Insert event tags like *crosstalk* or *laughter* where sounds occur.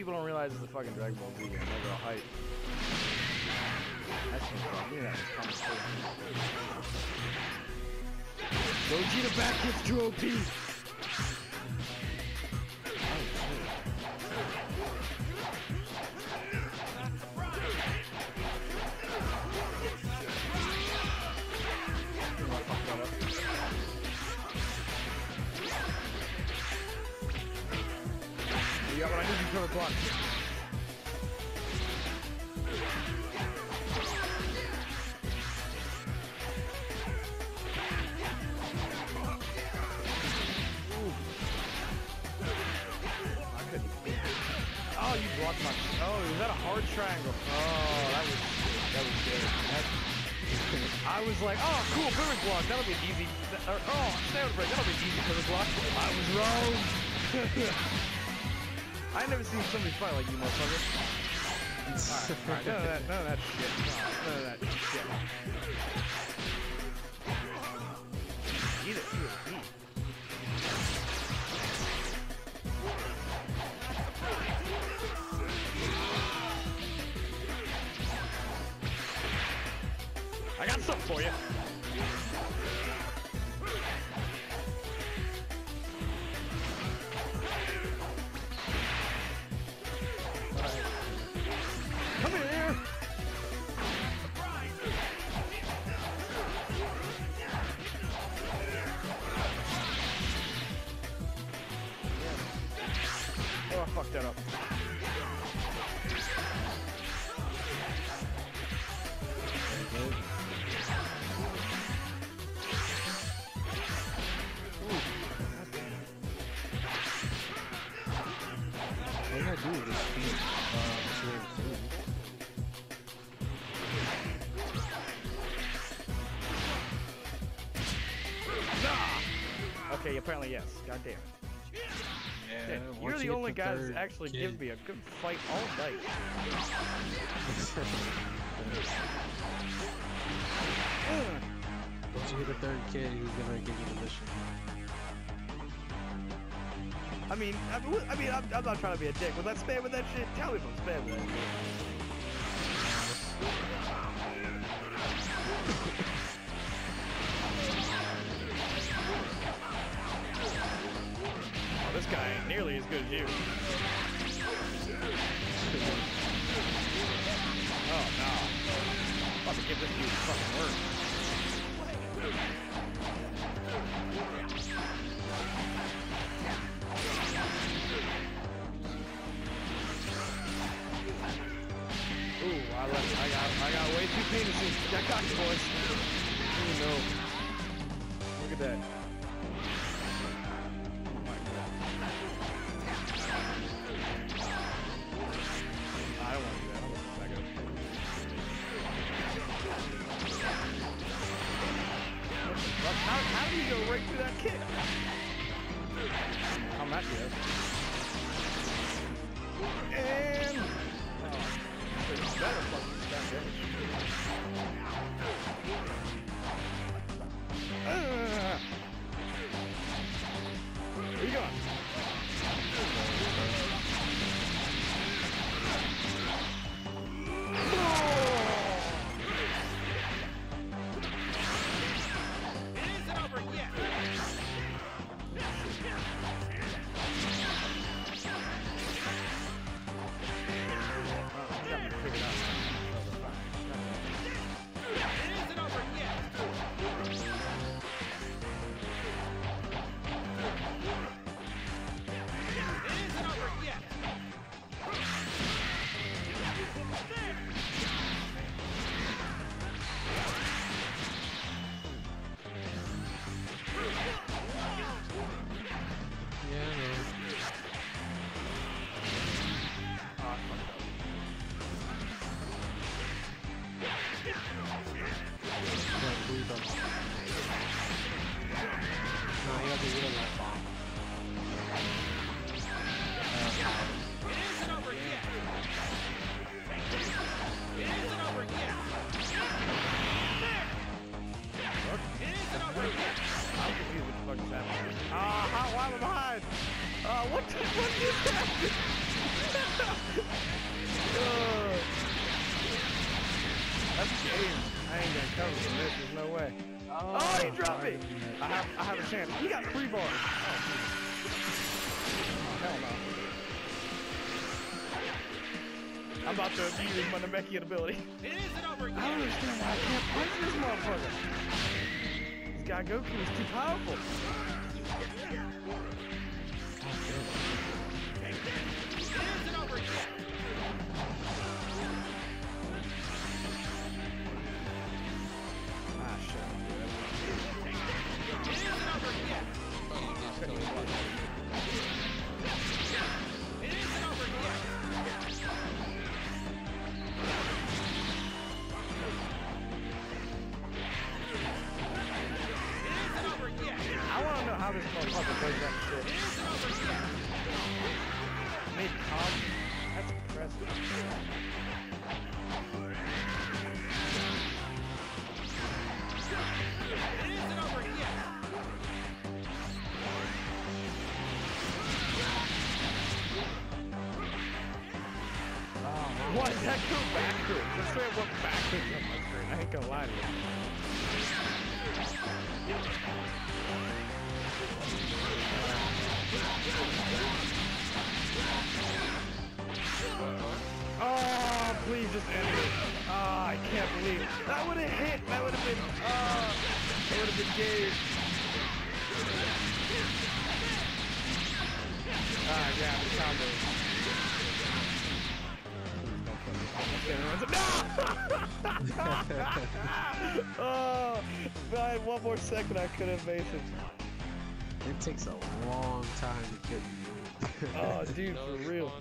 people don't realize it's a fucking Dragon Ball Z. I'm like all hype. That's that. It's coming Gogeta back hits Drew OP. couldn't. Oh, you blocked my. Oh, was that a hard triangle? Oh, that was that was good. I was like, oh, cool, perfect block. That'll be an easy. Or, oh, standard break. That'll be an easy perfect block. I was wrong. *laughs* I never seen somebody fight like you, motherfucker. Alright, none of that, none of that shit. None of that shit. Eat it, eat it, eat. I got something for you. Oh, I fucked that up. What did I do with this? Uh, what's Okay, apparently yes. God damn it. Yeah, Dude, you're the get only guy third that actually kid- gives me a good fight all night. *laughs* Once you hit the third kid, he's gonna give you the mission. I mean, I mean, I mean I'm, I'm not trying to be a dick. Was that spam with that shit? Tell me if I'm spam with that shit. As good as you. Oh no. I'm about to give this dude fucking work. Ooh, I left. I got. I got way too penises. Got cocky, boys. Oh no. Look at that. Better fucking stand there. do you really like that? It isn't over yet. It isn't over yet. There. It isn't over yet. I'm confused the. Ah, uh, why am I behind? Uh, what the, what just happened? uh, that's game. I ain't gonna from this. There's no way. Oh, he dropped me. I have, I have a chance. He got three bars. Oh, oh hell no. I'm about to abuse his Namekian ability. It isn't over I don't understand why I can't punch this motherfucker. This guy Goku is too powerful. It isn't over yet. Want to know how this motherfucker does that shit. It isn't over yet. Made com. That's impressive. What? That go backwards. That straight up went backwards on my screen. I ain't gonna lie to you. Please just end it. Oh, I can't believe that would have hit. That would have been. Ah. Oh, that would have been game. Ah, yeah, the combo. No! oh, if I had one more second, I could have made it. It takes a long time to get you. Oh, dude, for real.